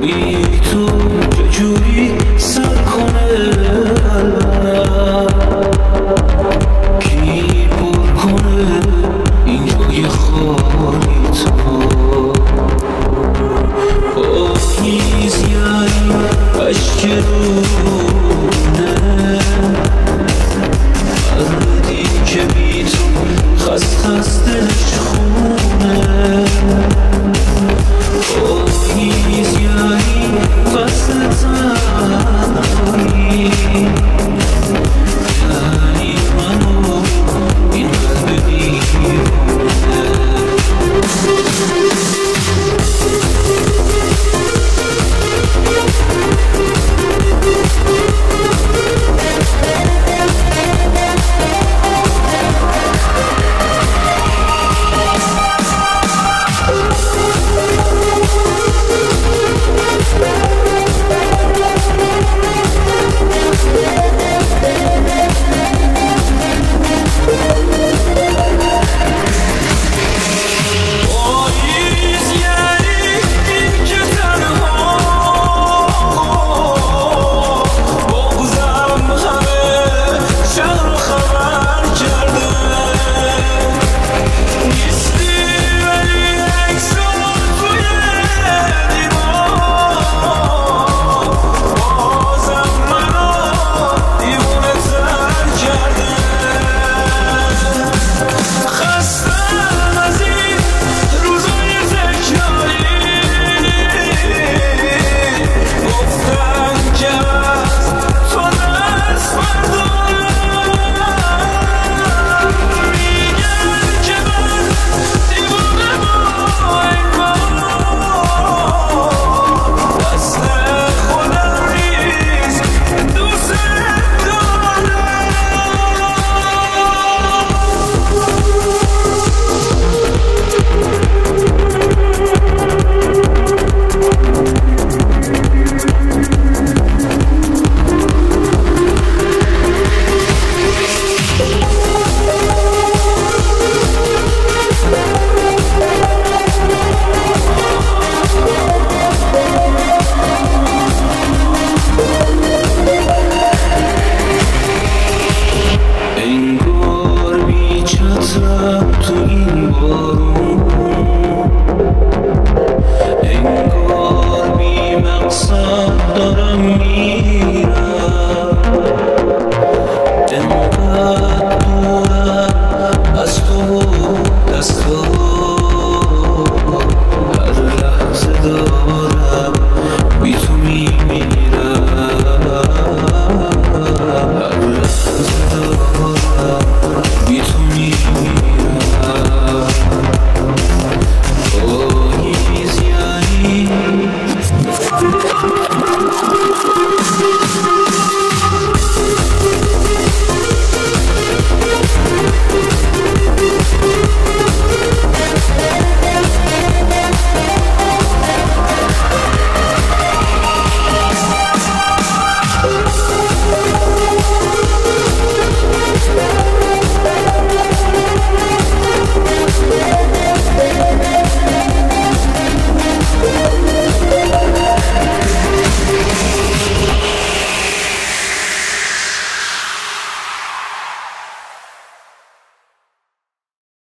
بی تو چجوری سر کنه کی پر کنه این جای خالی تو؟ پاکیز یعنی عشق رو sabdaramiya